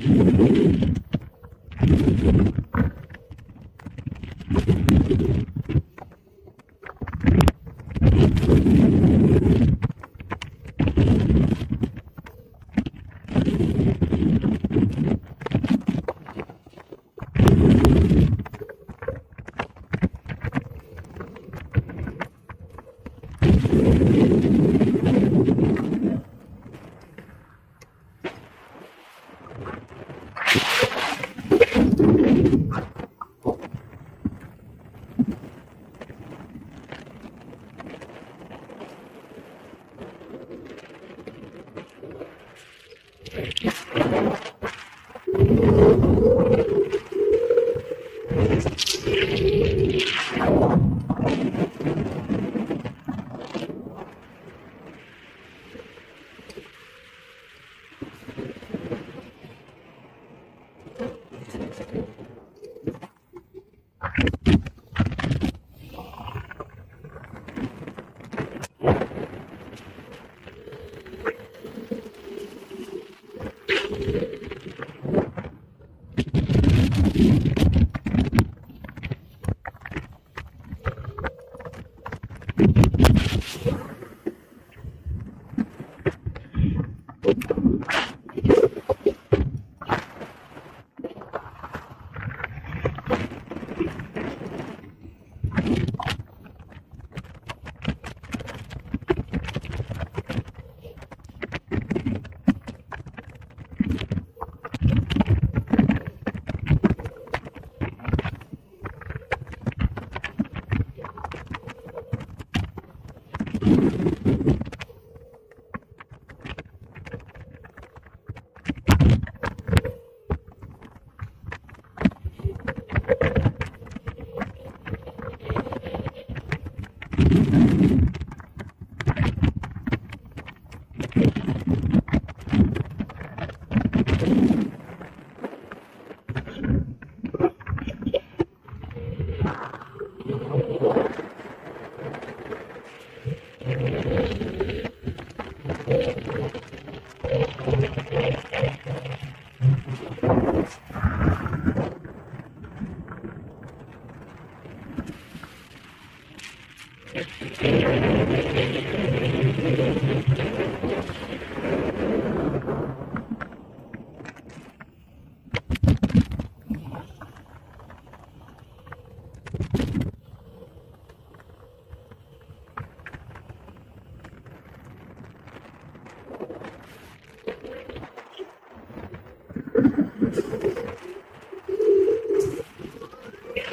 Thank you. あっ! Дякую.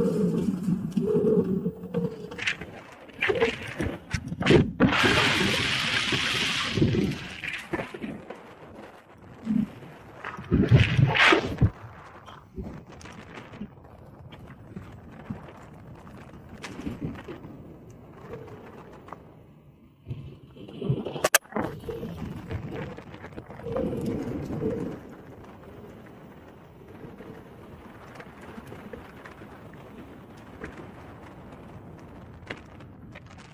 どうぞ。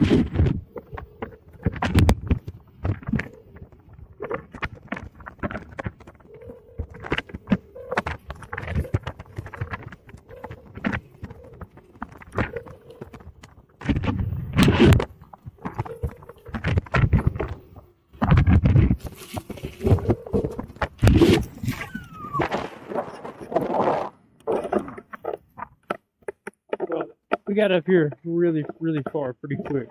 Well, we got up here really, really far pretty quick.